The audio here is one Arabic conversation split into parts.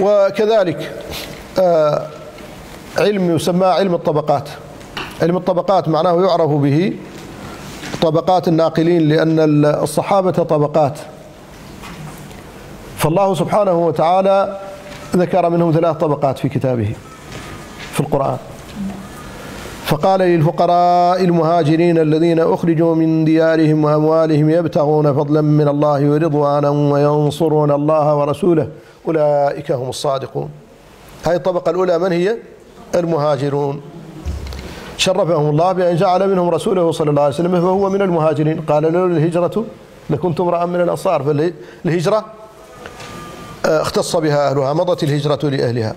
وكذلك آه، علم يسمى علم الطبقات. علم الطبقات معناه يعرف به طبقات الناقلين لأن الصحابة طبقات. فالله سبحانه وتعالى ذكر منهم ثلاث طبقات في كتابه في القرآن. فقال للفقراء المهاجرين الذين أخرجوا من ديارهم وأموالهم يبتغون فضلا من الله ورضوانا وينصرون الله ورسوله. أولئك هم الصادقون. هذه الطبقة الأولى من هي؟ المهاجرون. شرفهم الله بأن جعل منهم رسوله صلى الله عليه وسلم فهو من المهاجرين. قال لولا الهجرة لكنت امرأ من الأنصار فالهجرة آه، اختص بها أهلها مضت الهجرة لأهلها.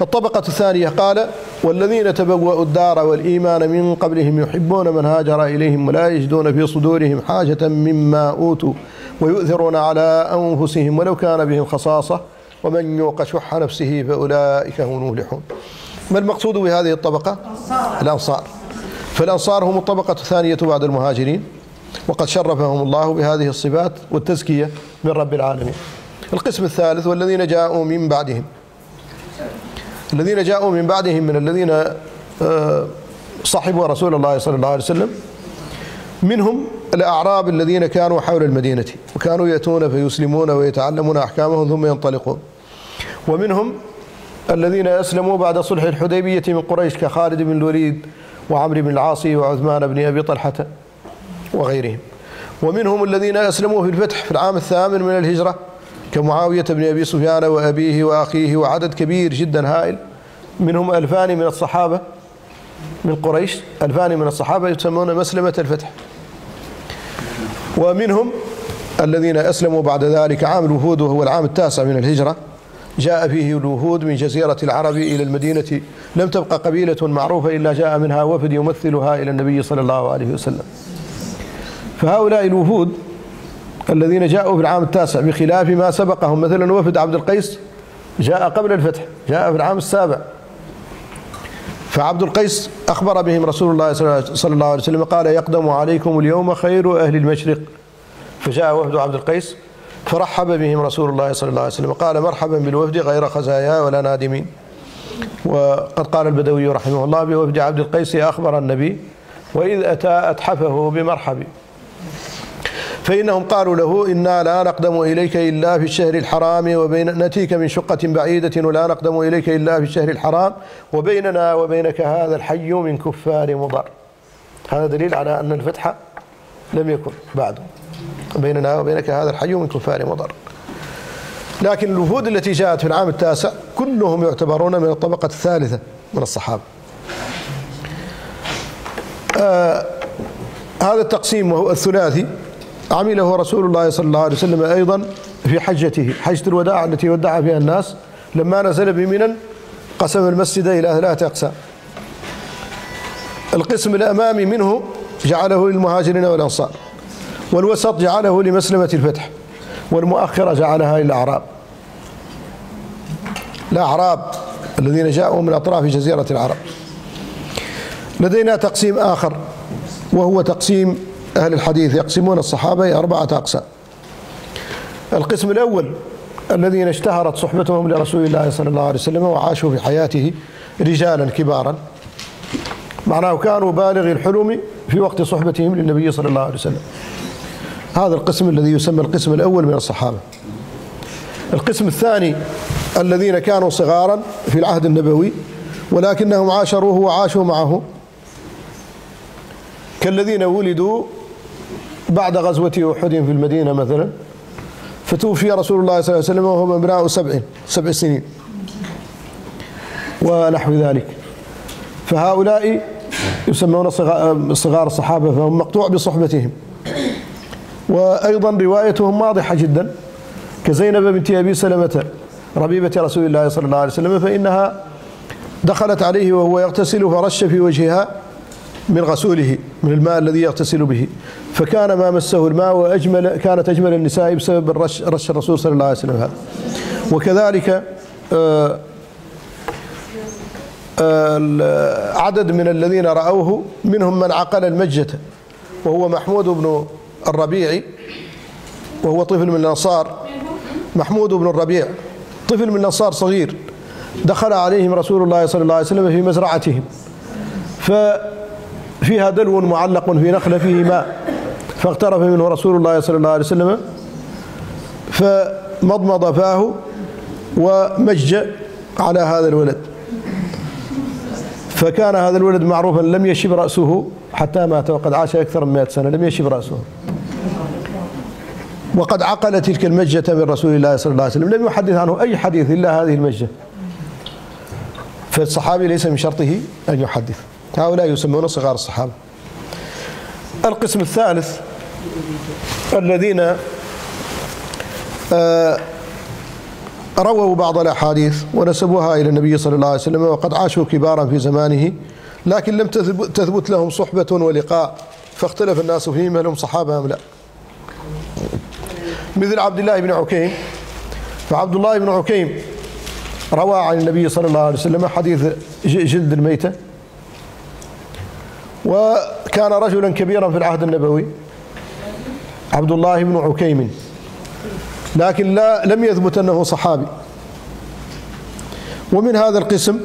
الطبقة الثانية قال والذين تبوأوا الدار والإيمان من قبلهم يحبون من هاجر إليهم ولا يجدون في صدورهم حاجة مما أوتوا. ويؤثرون على أنفسهم ولو كان بهم خصاصة ومن يوق شح نفسه فأولئك هم المفلحون. ما المقصود بهذه الطبقة؟ الأنصار. فالأنصار هم الطبقة الثانية بعد المهاجرين وقد شرفهم الله بهذه الصفات والتزكية من رب العالمين. القسم الثالث والذين جاءوا من بعدهم. الذين جاءوا من بعدهم من الذين آه، صحبوا رسول الله صلى الله عليه وسلم منهم الأعراب الذين كانوا حول المدينة وكانوا يأتون فيسلمون ويتعلمون أحكامهم ثم ينطلقون. ومنهم الذين أسلموا بعد صلح الحديبية من قريش كخالد بن الوليد وعمرو بن العاص وعثمان بن أبي طلحة وغيرهم. ومنهم الذين أسلموا في الفتح في العام الثامن من الهجرة كمعاوية بن أبي سفيان وأبيه وأخيه وعدد كبير جدا هائل. منهم ألفان من الصحابة من قريش ألفان من الصحابة يسمون مسلمة الفتح. ومنهم الذين أسلموا بعد ذلك عام الوفود وهو العام التاسع من الهجرة. جاء فيه الوفود من جزيرة العرب إلى المدينة. لم تبقى قبيلة معروفة إلا جاء منها وفد يمثلها إلى النبي صلى الله عليه وسلم. فهؤلاء الوفود الذين جاءوا في العام التاسع بخلاف ما سبقهم مثلا وفد عبد القيس جاء قبل الفتح جاء في العام السابع. فعبد القيس أخبر بهم رسول الله صلى الله عليه وسلم قال يقدم عليكم اليوم خير أهل المشرق. فجاء وفد عبد القيس فرحب بهم رسول الله صلى الله عليه وسلم قال مرحبا بالوفد غير خزايا ولا نادمين. وقد قال البدوي رحمه الله بوفد عبد القيس أخبر النبي وإذ أتى أتحفه بمرحب فإنهم قالوا له إنا لا نقدم إليك إلا في الشهر الحرام وبين نأتيك من شقة بعيدة ولا نقدم إليك إلا في الشهر الحرام وبيننا وبينك هذا الحي من كفار مضر. هذا دليل على أن الفتح لم يكن بعد. بيننا وبينك هذا الحي من كفار مضر. لكن الوفود التي جاءت في العام التاسع كلهم يعتبرون من الطبقة الثالثة من الصحابة. آه هذا التقسيم وهو الثلاثي. عمله رسول الله صلى الله عليه وسلم أيضا في حجته حجة الوداع التي ودع فيها الناس لما نزل بمنى قسم المسجد إلى ثلاثة أقسام. القسم الأمامي منه جعله للمهاجرين والأنصار والوسط جعله لمسلمة الفتح والمؤخرة جعلها للأعراب. الأعراب الذين جاءوا من أطراف جزيرة العرب. لدينا تقسيم آخر وهو تقسيم أهل الحديث يقسمون الصحابة أربعة أقسام. القسم الأول الذين اشتهرت صحبتهم لرسول الله صلى الله عليه وسلم وعاشوا في حياته رجالا كبارا. معناه كانوا بالغ الحلم في وقت صحبتهم للنبي صلى الله عليه وسلم. هذا القسم الذي يسمى القسم الأول من الصحابة. القسم الثاني الذين كانوا صغارا في العهد النبوي ولكنهم عاشروه وعاشوا معه. كالذين ولدوا بعد غزوة أحد في المدينة مثلا فتوفي رسول الله صلى الله عليه وسلم وهم أبناء سبع سبع سنين ونحو ذلك. فهؤلاء يسمون صغار الصحابة فهم مقطوع بصحبتهم. وأيضا روايتهم واضحة جدا كزينب بنت أبي سلمة ربيبة رسول الله صلى الله عليه وسلم فإنها دخلت عليه وهو يغتسل فرش في وجهها من غسوله من الماء الذي يغتسل به. فكان ما مسه الماء وأجمل كانت أجمل النساء بسبب الرش رش الرسول صلى الله عليه وسلم هذا. وكذلك آه، آه، عدد من الذين رأوه منهم من عقل المجة وهو محمود بن الربيع وهو طفل من الأنصار. محمود بن الربيع طفل من الأنصار صغير. دخل عليهم رسول الله صلى الله عليه وسلم في مزرعتهم. ففيها دلو معلق في نخلة فيه ماء فاغترف منه رسول الله صلى الله عليه وسلم فمضمض فاه ومج على هذا الولد. فكان هذا الولد معروفا لم يشب رأسه حتى مات وقد عاش أكثر من 100 سنة لم يشب رأسه. وقد عقل تلك المجة من رسول الله صلى الله عليه وسلم لم يحدث عنه أي حديث إلا هذه المجة. فالصحابي ليس من شرطه أن يحدث. هؤلاء يسمون صغار الصحابة. القسم الثالث الذين آه، رووا بعض الأحاديث ونسبوها إلى النبي صلى الله عليه وسلم وقد عاشوا كبارا في زمانه لكن لم تثبت لهم صحبة ولقاء فاختلف الناس فيهم هل هم صحابة أم لا. مثل عبد الله بن عكيم فعبد الله بن عكيم روى عن النبي صلى الله عليه وسلم حديث جلد الميتة. وكان رجلا كبيرا في العهد النبوي عبد الله بن عكيم. لكن لا لم يثبت أنه صحابي. ومن هذا القسم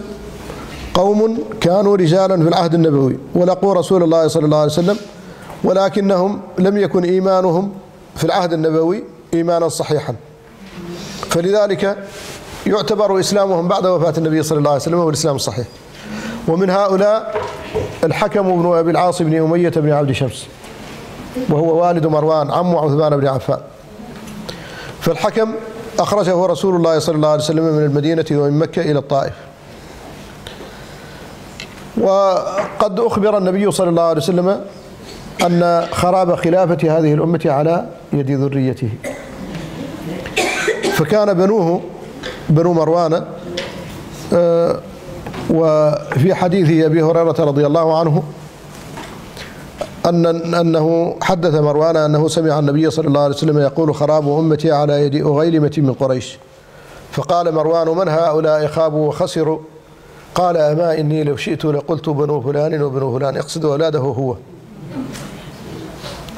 قوم كانوا رجالا في العهد النبوي. ولقوا رسول الله صلى الله عليه وسلم ولكنهم لم يكن إيمانهم في العهد النبوي إيمانا صحيحا. فلذلك يعتبر إسلامهم بعد وفاة النبي صلى الله عليه وسلم هو الإسلام الصحيح. ومن هؤلاء الحكم بن أبي العاص بن أمية بن عبد شمس وهو والد مروان عم عثمان بن عفان. فالحكم أخرجه رسول الله صلى الله عليه وسلم من المدينة ومن مكة إلى الطائف. وقد أخبر النبي صلى الله عليه وسلم أن خراب خلافة هذه الأمة على يد ذريته. فكان بنوه بنو مروان آه، وفي حديث أبي هريرة رضي الله عنه أن أنه حدث مروان أنه سمع النبي صلى الله عليه وسلم يقول خراب أمتي على يد أغيلمة من قريش. فقال مروان من هؤلاء خابوا وخسروا؟ قال أما إني لو شئت لقلت بنو فلان وبنو فلان يقصد أولاده هو.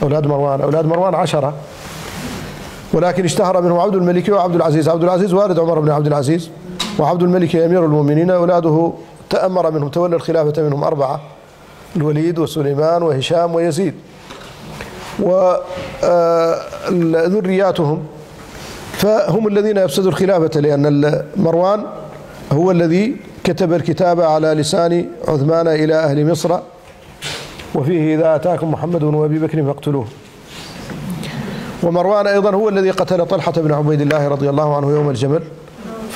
أولاد مروان أولاد مروان عشرة. ولكن اشتهر منهم عبد الملك وعبد العزيز. عبد العزيز والد عمر بن عبد العزيز. وعبد الملك أمير المؤمنين أولاده تأمر منهم تولى الخلافة منهم أربعة الوليد وسليمان وهشام ويزيد. وذرياتهم فهم الذين يفسدوا الخلافة لأن مروان هو الذي كتب الكتاب على لسان عثمان إلى أهل مصر. وفيه إذا أتاكم محمد وأبي بكر فاقتلوه. ومروان أيضا هو الذي قتل طلحة بن عبيد الله رضي الله عنه يوم الجمل.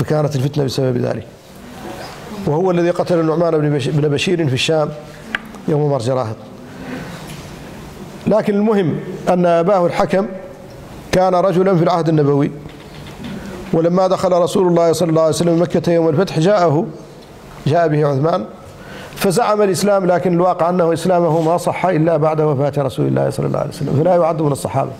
فكانت الفتنة بسبب ذلك. وهو الذي قتل النعمان بن بشير في الشام يوم مرج راهط لكن المهم أن أباه الحكم كان رجلا في العهد النبوي. ولما دخل رسول الله صلى الله عليه وسلم مكة يوم الفتح جاءه جاء به عثمان فزعم الإسلام لكن الواقع أنه إسلامه ما صح إلا بعد وفاة رسول الله صلى الله عليه وسلم فلا يعد من الصحابة.